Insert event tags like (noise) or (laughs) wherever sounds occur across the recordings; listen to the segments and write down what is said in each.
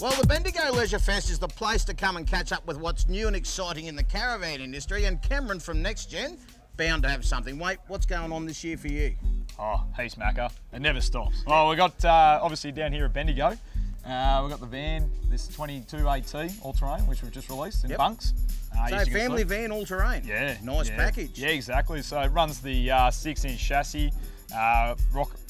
Well, the Bendigo Leisure Fest is the place to come and catch up with what's new and exciting in the caravan industry. And Cameron from Next Gen, bound to have something. Wait, what's going on this year for you? Oh, heaps Macca. It never stops. Oh, we got uh, obviously down here at Bendigo. Uh, we've got the van, this 22 AT all-terrain, which we've just released in Yep. bunks. Uh, So, as you can family van, all terrain. Yeah. Nice yeah. package. Yeah, exactly. So it runs the uh, six-inch chassis, uh,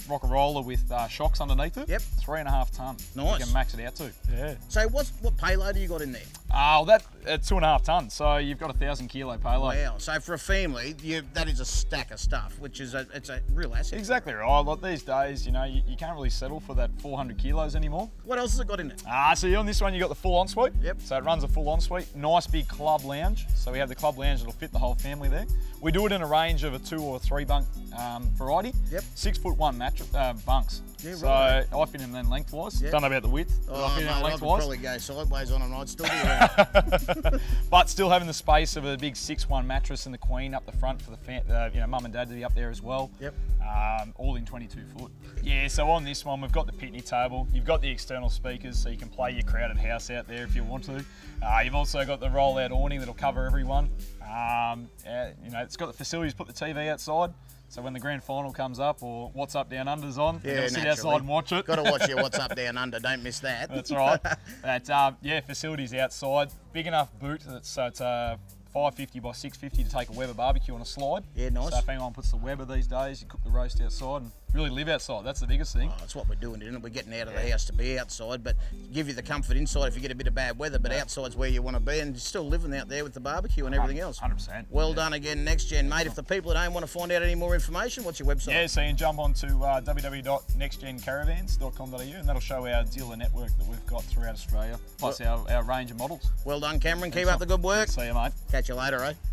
rock, rocker roller with uh, shocks underneath it. Yep. Three and a half ton. Nice. You can max it out to. Yeah. So, what's, what payload have you got in there? Uh, well, that uh, two and a half ton. So you've got a thousand kilo payload. Wow. So, for a family, you, that is a stack of stuff, which is a, it's a real asset. Exactly right. Like these days, you know, you, you can't really settle for that 400 kilos anymore. What else has it got in it? Ah, so you're on this one you got the full ensuite. Yep. So it runs a full ensuite. Nice big club lounge. So we have the club lounge that'll fit the whole family there. We do it in a range of a two or three bunk um, variety. Yep. Six foot one mattress uh, bunks. Yeah, so right. I fit in then lengthwise. Yep. Don't know about the width. but Oh, I fit mate, in them I could probably go sideways on him. I'd still be around. (laughs) but still having the space of a big six-one mattress and the queen up the front for the uh, you know mum and dad to be up there as well. Yep. Um, all in 22 foot. Yeah. So on this one we've got the picnic table. You've got the external speakers so you can play your crowded house out there if you want to. Uh, you've also got the roll-out awning that'll cover everyone. Um, uh, you know it's got the facilities put the TV outside. So when the grand final comes up or What's Up Down Under's on, Yeah, gonna sit outside and watch it. got to watch your What's Up (laughs) Down Under, don't miss that. That's right. (laughs) But um, yeah, facilities outside, big enough boot that's so it's uh, 550 by 650 to take a Weber barbecue on a slide. Yeah, nice. So if anyone puts the Weber these days, you cook the roast outside and really live outside. That's the biggest thing. Oh, that's what we're doing, isn't it? We're getting out of the house to be outside, but give you the comfort inside if you get a bit of bad weather. But outside's where you want to be, and you're still living out there with the barbecue and everything else. 100%. Well yeah. done again, Next Gen, mate. If the people at home want to find out any more information, what's your website? Yeah, so you can jump on to uh, www.nextgencaravans.com.au and that'll show our dealer network that we've got throughout Australia, plus our, our range of models. Well done, Cameron. Keep up the good work. See you, mate. Catch you later, eh?